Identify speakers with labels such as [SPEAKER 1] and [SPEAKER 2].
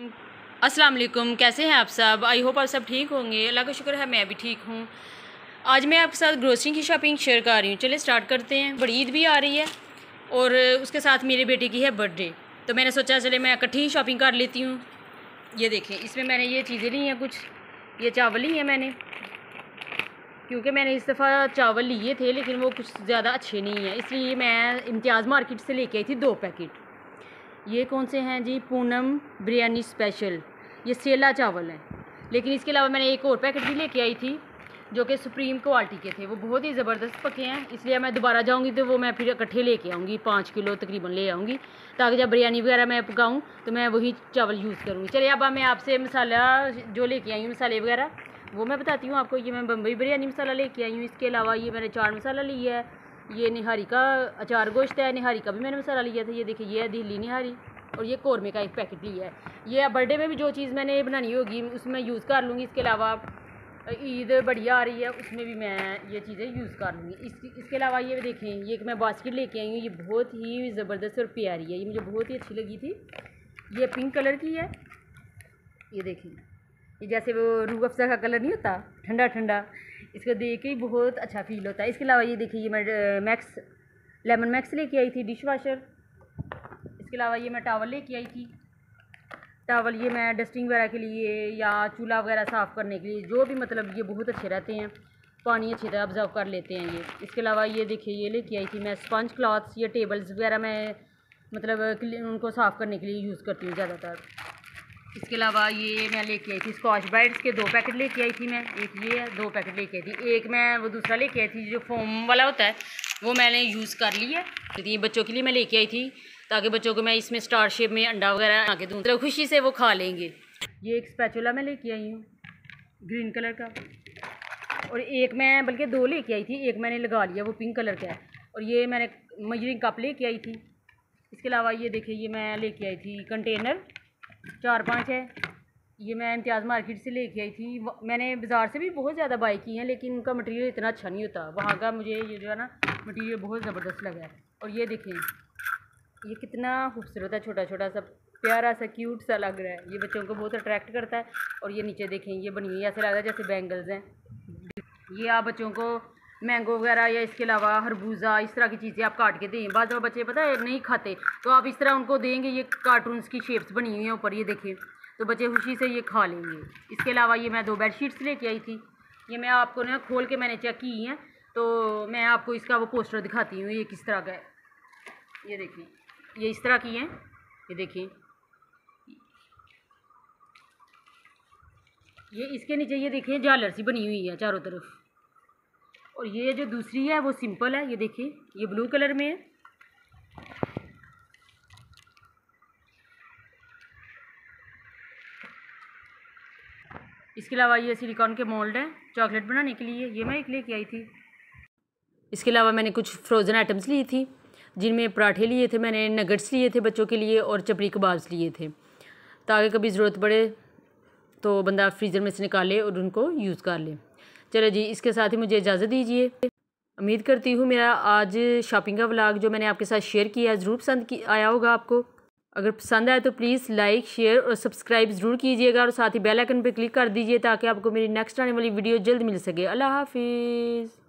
[SPEAKER 1] अस्सलाम वालेकुम कैसे हैं आप सब? आई होप आप सब ठीक होंगे। अल्लाह का शुक्र है, मैं भी ठीक हूँ। आज मैं आपके साथ ग्रोसरी की शॉपिंग शेयर कर रही हूँ। चलिए स्टार्ट करते हैं। बड़ी ईद भी आ रही है और उसके साथ मेरे बेटे की है बर्थडे तो मैंने सोचा चले मैं इकट्ठी ही शॉपिंग कर लेती हूँ। ये देखें, इसमें मैंने ये चीज़ें ली हैं कुछ। ये चावल ली हैं मैंने। क्योंकि मैंने इस दफ़ा चावल लिए थे, लेकिन वो कुछ ज़्यादा अच्छे नहीं हैं। इसलिए मैं इम्तियाज़ मार्केट से लेके आई थी दो पैकेट। ये कौन से हैं जी? पूनम बिरयानी स्पेशल ये सेला चावल हैं। लेकिन इसके अलावा मैंने एक और पैकेट भी लेके आई थी, जो कि सुप्रीम क्वालिटी के थे। वो बहुत ही ज़बरदस्त पके हैं। इसलिए मैं दोबारा जाऊँगी तो वो मैं फिर इकट्ठे लेके आऊँगी। पाँच किलो तकरीबन ले आऊँगी, ताकि जब बिरयानी वगैरह मैं पकाऊँ तो मैं वही चावल यूज़ करूँगी। चलिए, अब मैं आपसे मसाला जो लेके आई हूँ, मसाले वगैरह, वो मैं बताती हूँ आपको। ये मैं बम्बई बिरयानी मसाला लेके आई हूँ। इसके अलावा ये मैंने चार मसाला लिया है। ये निहारी का अचार गोश्त है निहारी का भी मैंने मसाला लिया था, ये देखिए, ये है दिल्ली निहारी और ये कौरमे का एक पैकेट लिया है। ये बर्थडे में भी जो चीज़ मैंने बनानी होगी, उसमें यूज़ कर लूँगी, इसके अलावा ईद बढ़िया आ रही है, उसमें भी मैं ये चीज़ें यूज़ कर लूँगी। इस इसके अलावा ये देखें, ये मैं बास्केट लेके आई हूँ, ये बहुत ही ज़बरदस्त और प्यारी है, ये मुझे बहुत ही अच्छी लगी थी। ये पिंक कलर की है, ये देखें, ये जैसे वो रूह अफ़ज़ा का कलर नहीं होता ठंडा ठंडा इसको देख के ही बहुत अच्छा फील होता है। इसके अलावा ये देखिए, ये मैं मैक्स लेमन मैक्स लेके आई थी डिश वाशर इसके अलावा ये मैं टावल लेके आई थी। टावल ये मैं डस्टिंग वगैरह के लिए या चूल्हा वगैरह साफ़ करने के लिए, जो भी मतलब ये बहुत अच्छे रहते हैं, पानी अच्छी तरह ऑब्ज़र्व कर लेते हैं ये। इसके अलावा ये देखिए, ये लेके आई थी मैं स्पंज क्लॉथ्स ये टेबल्स वगैरह मैं मतलब उनको साफ़ करने के लिए यूज़ करती हूँ ज़्यादातर। इसके अलावा ये मैं लेके आई थी स्कॉच ब्राइड्स के दो पैकेट लेके आई थी मैं। एक ये दो पैकेट लेके आई थी। एक मैं वो दूसरा लेके आई थी, जो फोम वाला होता है, वो मैंने यूज़ कर लिया ये बच्चों के लिए मैं लेके आई थी, ताकि बच्चों को मैं इसमें स्टार शेप में अंडा वगैरह आके दूँ। तो खुशी से वो खा लेंगे। ये एक स्पैचुला मैं लेके आई हूँ ग्रीन कलर का। और एक मैं, बल्कि दो लेके आई थी, एक मैंने लगा लिया, वो पिंक कलर का है। और ये मैंने मजरिंग कप लेके आई थी। इसके अलावा ये देखिए, ये मैं लेके आई थी कंटेनर चार पाँच है। ये मैं इम्तियाज़ मार्केट से लेके आई थी। मैंने बाज़ार से भी बहुत ज़्यादा बाई की हैं, लेकिन उनका मटेरियल इतना अच्छा नहीं होता। वहाँ का मुझे ये जो है ना, मटेरियल बहुत ज़बरदस्त लगा है। और ये देखें, ये कितना खूबसूरत है छोटा छोटा सा, प्यारा सा क्यूट सा लग रहा है। ये बच्चों को बहुत अट्रैक्ट करता है। और ये नीचे देखें, ये बनी हुई ऐसे लग रहा है जैसे बैंगल्स हैं। ये आप बच्चों को मैंगो वगैरह या इसके अलावा हरबूजा, इस तरह की चीज़ें आप काट के दें। बाद बच्चे पता है, नहीं खाते तो आप इस तरह उनको देंगे, ये कार्टून्स की शेप्स बनी हुई हैं ऊपर, ये देखें। तो बच्चे खुशी से ये खा लेंगे। इसके अलावा ये मैं दो बेड शीट्स लेके आई थी। ये मैं आपको ना खोल के मैंने चेक की हैं तो मैं आपको इसका वो पोस्टर दिखाती हूँ, ये किस तरह का है। ये देखिए ये इस तरह की हैं, ये देखिए ये इसके नीचे ये देखिए झालर सी बनी हुई है चारों तरफ़। और ये जो दूसरी है, वो सिंपल है। ये देखिए, ये ब्लू कलर में है। इसके अलावा ये सिलिकॉन के मोल्ड हैं चॉकलेट बनाने के लिए। ये मैं एक लेके आई थी। इसके अलावा मैंने कुछ फ्रोज़न आइटम्स ली थी, जिनमें पराठे लिए थे मैंने नगट्स लिए थे बच्चों के लिए और चपड़ी कबाब्स लिए थे। ताकि कभी ज़रूरत पड़े तो बंदा फ्रीज़र में से निकाले और उनको यूज़ कर ले। चलो जी, इसके साथ ही मुझे इजाज़त दीजिए। उम्मीद करती हूँ मेरा आज शॉपिंग का व्लाग जो मैंने आपके साथ शेयर किया ज़रूर पसंद आया होगा आपको। अगर पसंद आए तो प्लीज़ लाइक, शेयर और सब्सक्राइब ज़रूर कीजिएगा और साथ ही बेल आइकन पर क्लिक कर दीजिए ताकि आपको मेरी नेक्स्ट आने वाली वीडियो जल्द मिल सके। अल्लाह हाफिज़।